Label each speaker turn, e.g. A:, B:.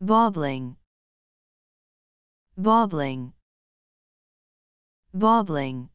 A: bobbling. Bobbling. Bobbling.